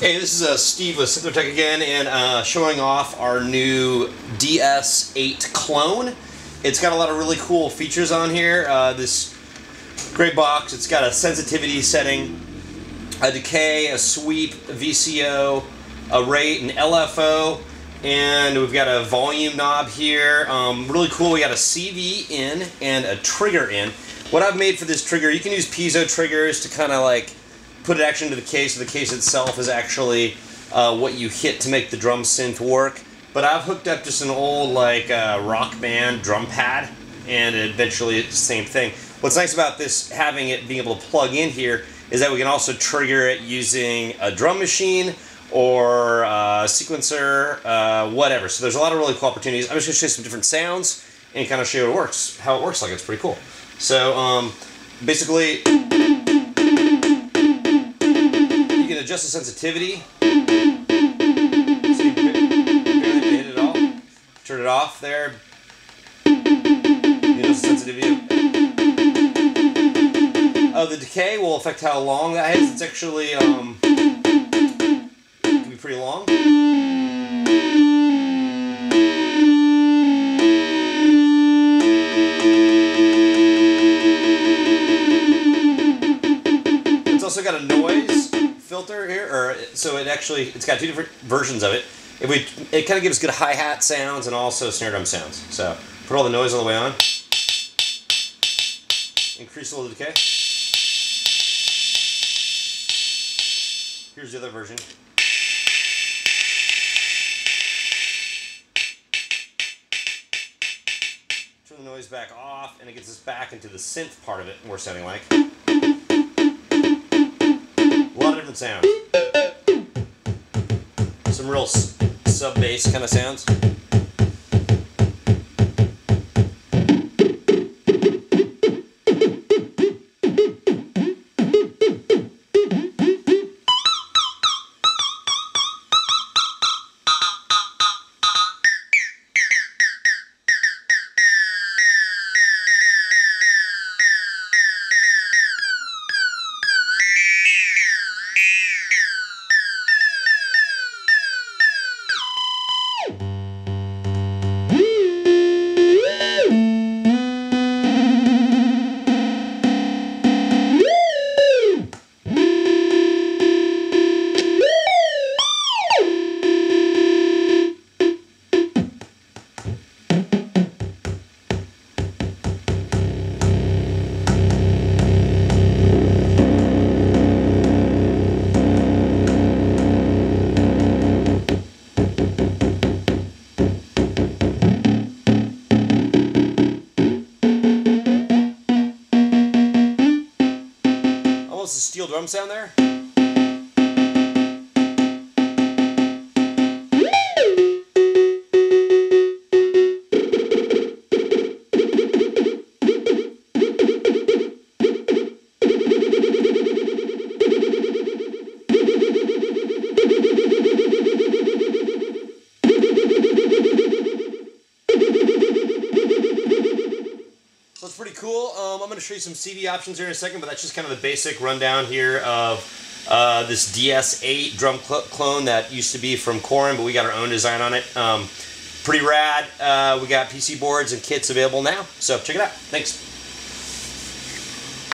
Hey, this is uh, Steve with Synthrotek again, and uh, showing off our new DS8 clone. It's got a lot of really cool features on here. Uh, this great box, it's got a sensitivity setting, a decay, a sweep, a VCO, a rate, an LFO, and we've got a volume knob here. Um, really cool, we got a CV in and a trigger in. What I've made for this trigger, you can use piezo triggers to kind of like put it actually into the case, so the case itself is actually uh, what you hit to make the drum synth work. But I've hooked up just an old like uh, rock band drum pad, and eventually it's the same thing. What's nice about this, having it being able to plug in here, is that we can also trigger it using a drum machine or a sequencer, uh, whatever. So there's a lot of really cool opportunities. I'm just gonna show you some different sounds and kind of show you what it works, how it works like. It's pretty cool. So um, basically, adjust the sensitivity. Turn it off there. You know, sensitivity. Oh, the decay will affect how long that is. It's actually um, can be pretty long. It's also got a noise filter here, or so it actually it's got two different versions of it. If we, it kind of gives good hi hat sounds and also snare drum sounds. So put all the noise all the way on. Increase a little decay. Here's the other version. Turn the noise back off, and it gets us back into the synth part of it. We're sounding like different sounds. Some real sub bass kind of sounds. Almost a steel drum sound there. It's pretty cool. Um, I'm going to show you some CV options here in a second, but that's just kind of the basic rundown here of uh, this DS8 drum cl- clone that used to be from Coron, but we got our own design on it. Um, pretty rad. Uh, we got PC boards and kits available now, so check it out. Thanks.